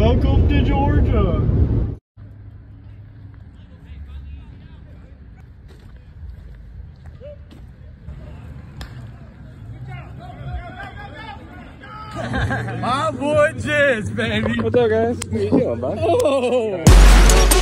Welcome to Georgia. My boy Jizz, baby. What's up, guys? How you doing, bud? Oh.